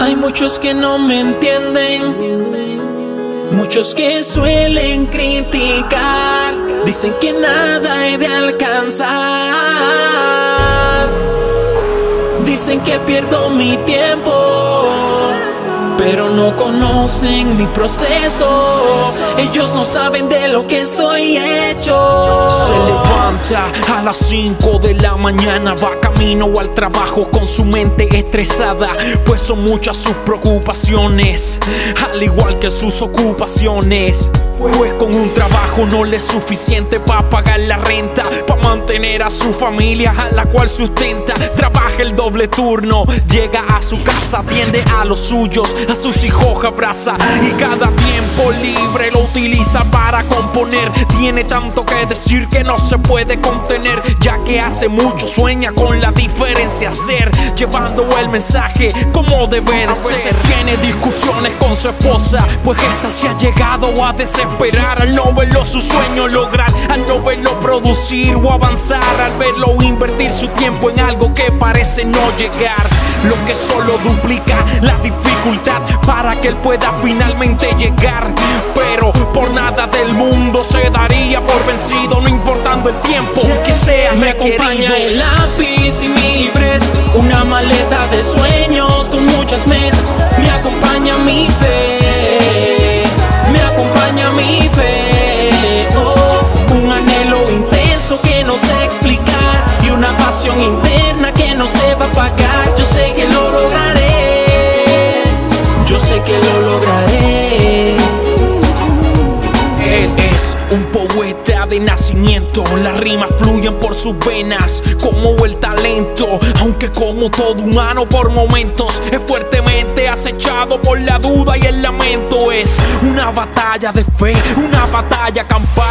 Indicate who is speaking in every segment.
Speaker 1: Hay muchos que no me entienden, muchos que suelen criticar, dicen que nada he de alcanzar, dicen que pierdo mi tiempo pero no conocen mi proceso. Ellos no saben de lo que estoy hecho.
Speaker 2: Se levanta a las 5 de la mañana, va camino al trabajo con su mente estresada, pues son muchas sus preocupaciones, al igual que sus ocupaciones. Pues con un trabajo no le es suficiente para pagar la renta, para mantener a su familia a la cual sustenta. Trabaja el doble turno, llega a su casa, atiende a los suyos, a sus hijos abraza y cada tiempo libre lo utiliza para componer. Tiene tanto que decir que no se puede contener, ya que hace mucho sueña con la diferencia ser, llevando el mensaje como debe de ser. Tiene discusiones con su esposa, pues esta se ha llegado a desesperar esperar al no verlo su sueño lograr, al no verlo producir o avanzar, al verlo invertir su tiempo en algo que parece no llegar, lo que solo duplica la dificultad para que él pueda finalmente llegar. Pero por nada del mundo se daría por vencido, no importando el tiempo que sea.
Speaker 1: Me acompaña el lápiz y mi libreta, una maleta de un
Speaker 2: poeta de nacimiento, las rimas fluyen por sus venas como el talento, aunque como todo humano por momentos es fuertemente acechado por la duda y el lamento. Es una batalla de fe, una batalla campal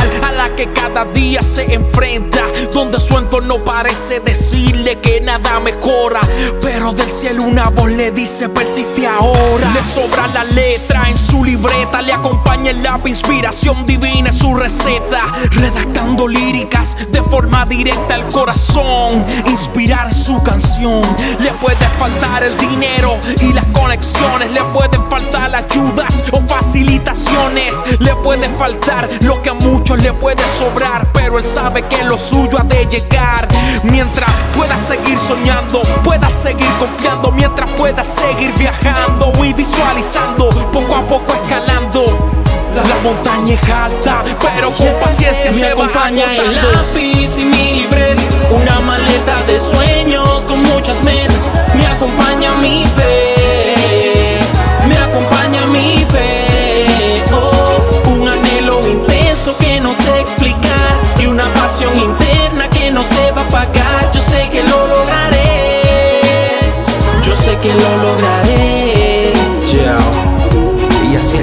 Speaker 2: que cada día se enfrenta, donde su entorno parece decirle que nada mejora, pero del cielo una voz le dice persiste ahora. Le sobra la letra en su libreta, le acompaña el lápiz, inspiración divina es su receta, líricas de forma directa al corazón, inspirar su canción. Le puede faltar el dinero y las conexiones, le pueden faltar ayudas o facilitaciones, le puede faltar lo que a muchos le puede sobrar, pero él sabe que lo suyo ha de llegar. Mientras pueda seguir soñando, pueda seguir confiando, mientras pueda seguir viajando y visualizando, poco a poco escalando. La montaña es alta, pero con paciencia
Speaker 1: Me
Speaker 2: se va
Speaker 1: acompaña el lápiz y mi libreta, una maleta de sueños con muchas metas. Me acompaña mi fe, me acompaña mi fe. Oh, un anhelo intenso que no sé explicar y una pasión interna que no se va a apagar. Yo sé que lo lograré, yo sé que lo lograré.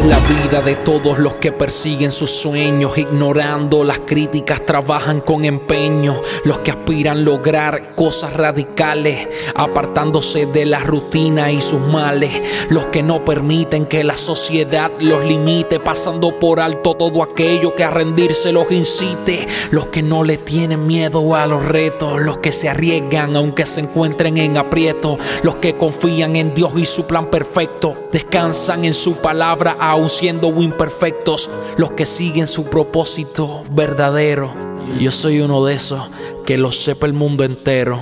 Speaker 2: La vida de todos los que persiguen sus sueños, ignorando las críticas, trabajan con empeño. Los que aspiran lograr cosas radicales, apartándose de la rutina y sus males. Los que no permiten que la sociedad los limite, pasando por alto todo aquello que a rendirse los incite. Los que no le tienen miedo a los retos, los que se arriesgan aunque se encuentren en aprieto. Los que confían en Dios y su plan perfecto, descansan en su palabra aun siendo imperfectos. Los que siguen su propósito verdadero. Yo soy uno de esos que lo sepa el mundo entero.